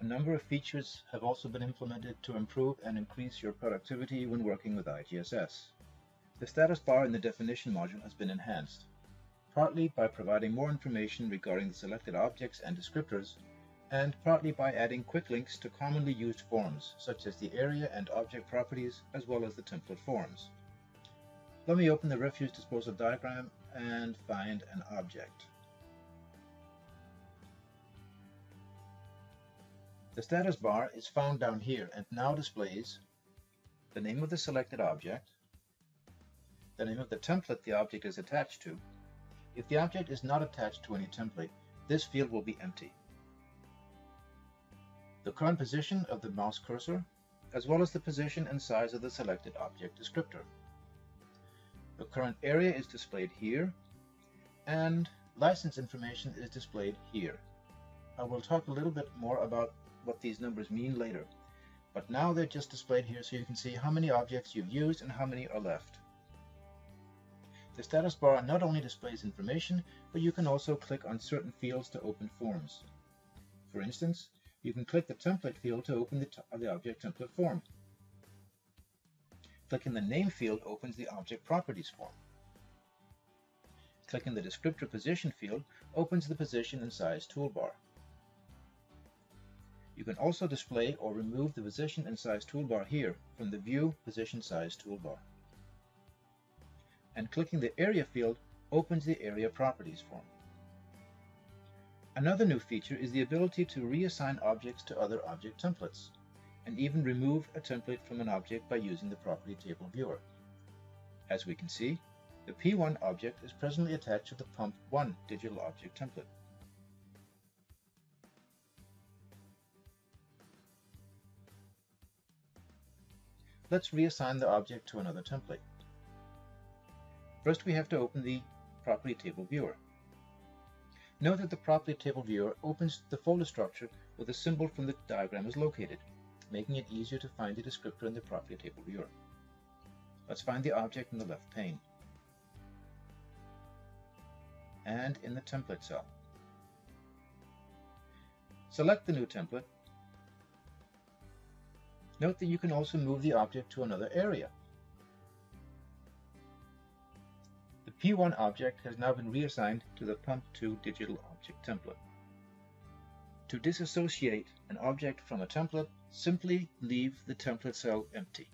a number of features have also been implemented to improve and increase your productivity when working with IGSS. The status bar in the definition module has been enhanced, partly by providing more information regarding the selected objects and descriptors, and partly by adding quick links to commonly used forms, such as the area and object properties, as well as the template forms. Let me open the refuse disposal diagram and find an object. The status bar is found down here and now displays the name of the selected object, the name of the template the object is attached to. If the object is not attached to any template, this field will be empty. The current position of the mouse cursor, as well as the position and size of the selected object descriptor. The current area is displayed here, and license information is displayed here. I will talk a little bit more about what these numbers mean later. But now they're just displayed here so you can see how many objects you've used and how many are left. The status bar not only displays information, but you can also click on certain fields to open forms. For instance, you can click the template field to open the, the object template form. Clicking the name field opens the object properties form. Clicking the descriptor position field opens the position and size toolbar. You can also display or remove the position and size toolbar here from the View Position Size toolbar. And clicking the Area field opens the Area Properties form. Another new feature is the ability to reassign objects to other object templates, and even remove a template from an object by using the Property Table Viewer. As we can see, the P1 object is presently attached to the Pump 1 digital object template. Let's reassign the object to another template. First we have to open the Property Table Viewer. Note that the Property Table Viewer opens the folder structure where the symbol from the diagram is located, making it easier to find the descriptor in the Property Table Viewer. Let's find the object in the left pane and in the template cell. Select the new template Note that you can also move the object to another area. The P1 object has now been reassigned to the Pump2 digital object template. To disassociate an object from a template, simply leave the template cell empty.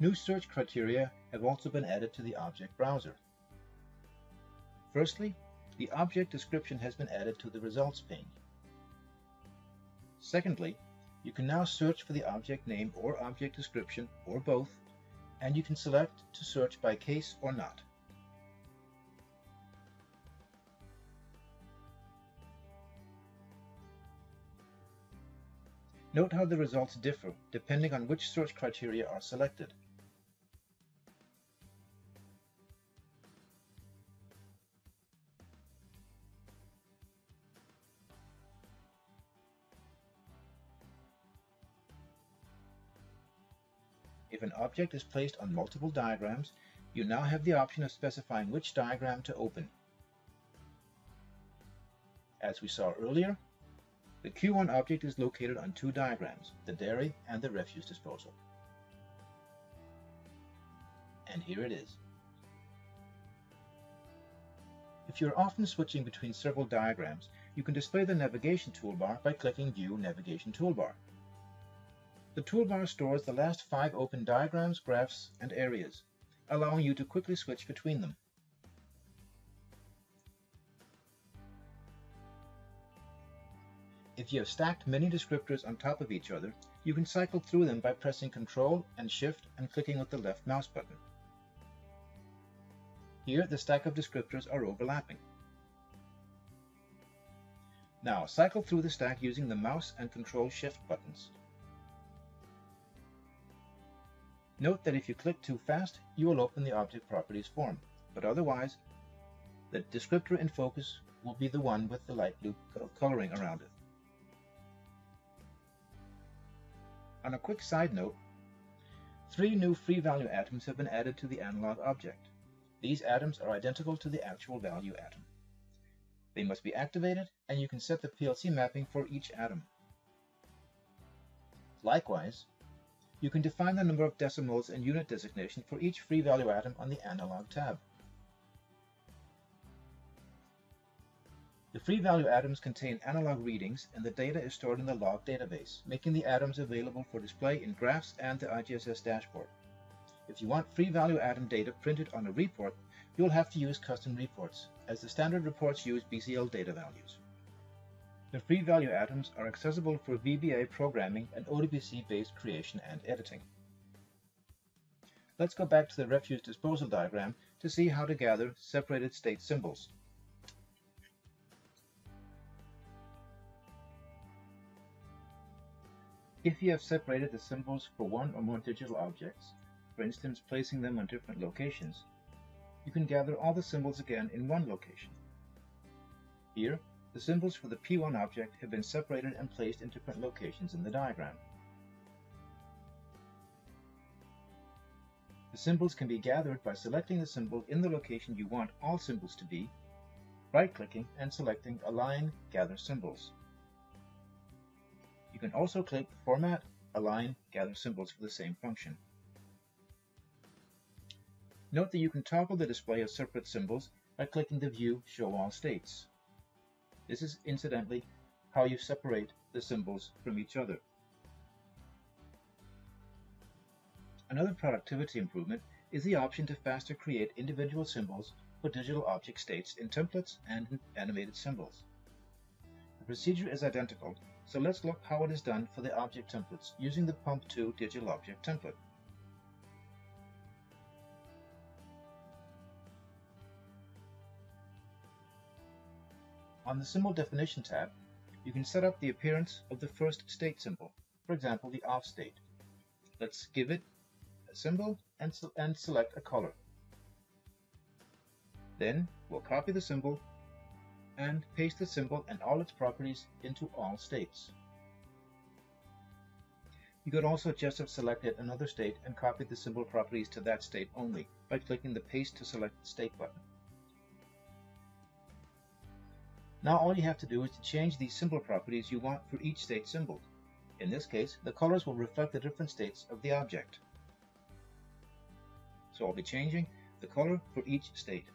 New search criteria have also been added to the object browser. Firstly, the object description has been added to the results pane. Secondly, you can now search for the object name or object description, or both, and you can select to search by case or not. Note how the results differ depending on which search criteria are selected. If an object is placed on multiple diagrams, you now have the option of specifying which diagram to open. As we saw earlier, the Q1 object is located on two diagrams, the dairy and the refuse disposal. And here it is. If you're often switching between several diagrams, you can display the navigation toolbar by clicking View Navigation Toolbar. The toolbar stores the last five open diagrams, graphs, and areas, allowing you to quickly switch between them. If you have stacked many descriptors on top of each other, you can cycle through them by pressing Ctrl and Shift and clicking with the left mouse button. Here, the stack of descriptors are overlapping. Now, cycle through the stack using the mouse and Ctrl Shift buttons. Note that if you click too fast, you will open the Object Properties form, but otherwise, the descriptor in focus will be the one with the light blue coloring around it. On a quick side note, three new free value atoms have been added to the analog object. These atoms are identical to the actual value atom. They must be activated, and you can set the PLC mapping for each atom. Likewise, you can define the number of decimals and unit designation for each free value atom on the Analog tab. The free value atoms contain analog readings and the data is stored in the log database, making the atoms available for display in graphs and the IGSS dashboard. If you want free value atom data printed on a report, you'll have to use custom reports, as the standard reports use BCL data values. The free value atoms are accessible for VBA programming and ODBC-based creation and editing. Let's go back to the refuse disposal diagram to see how to gather separated state symbols. If you have separated the symbols for one or more digital objects, for instance placing them on different locations, you can gather all the symbols again in one location. Here, the symbols for the P1 object have been separated and placed in different locations in the diagram. The symbols can be gathered by selecting the symbol in the location you want all symbols to be, right-clicking and selecting Align Gather Symbols. You can also click Format, Align, Gather Symbols for the same function. Note that you can toggle the display of separate symbols by clicking the View Show All States. This is incidentally how you separate the symbols from each other. Another productivity improvement is the option to faster create individual symbols for digital object states in templates and animated symbols. The procedure is identical, so let's look how it is done for the object templates using the Pump2 digital object template. On the Symbol Definition tab, you can set up the appearance of the first state symbol, for example the off state. Let's give it a symbol and, and select a color. Then we'll copy the symbol and paste the symbol and all its properties into all states. You could also just have selected another state and copied the symbol properties to that state only by clicking the Paste to Select State button. Now all you have to do is to change the symbol properties you want for each state symbol. In this case, the colors will reflect the different states of the object. So I'll be changing the color for each state.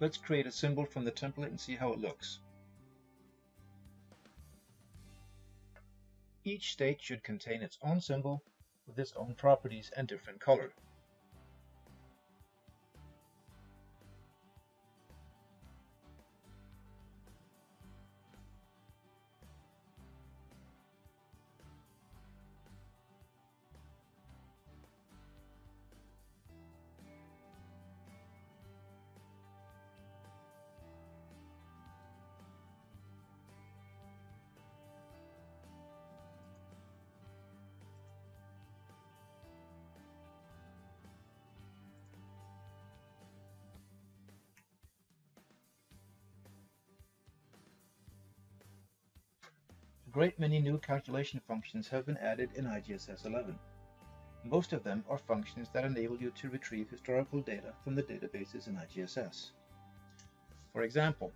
Let's create a symbol from the template and see how it looks. Each state should contain its own symbol with its own properties and different color. Great many new calculation functions have been added in IGSS 11. Most of them are functions that enable you to retrieve historical data from the databases in IGSS. For example,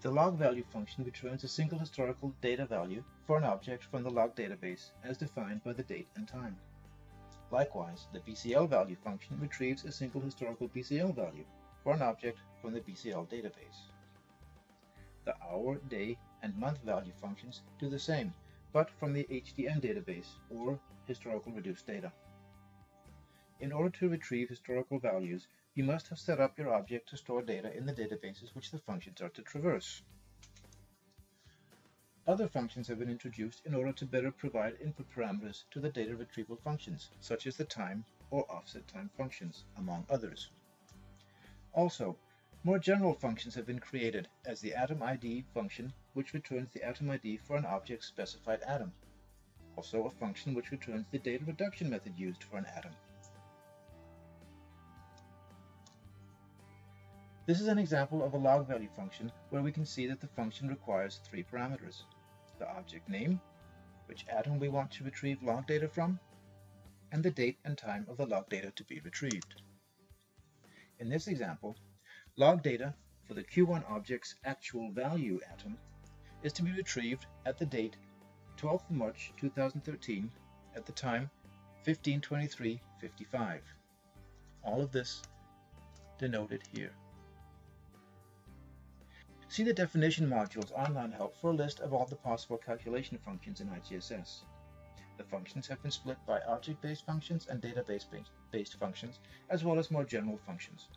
the log value function returns a single historical data value for an object from the log database as defined by the date and time. Likewise, the BCL value function retrieves a single historical BCL value for an object from the BCL database. The hour, day, and month value functions do the same, but from the HDM database, or historical reduced data. in order to retrieve historical values, you must have set up your object to store data in the databases which the functions are to traverse. Other functions have been introduced in order to better provide input parameters to the data retrieval functions, such as the time or offset time functions, among others. Also, more general functions have been created, as the atom ID function, which returns the atom ID for an object's specified atom. Also, a function which returns the data reduction method used for an atom. This is an example of a log value function where we can see that the function requires three parameters. The object name, which atom we want to retrieve log data from, and the date and time of the log data to be retrieved. In this example, log data for the Q1 object's actual value atom is to be retrieved at the date 12th March 2013 at the time 1523.55. All of this denoted here. See the definition module's online help for a list of all the possible calculation functions in IGSS. The functions have been split by object-based functions and database-based functions, as well as more general functions.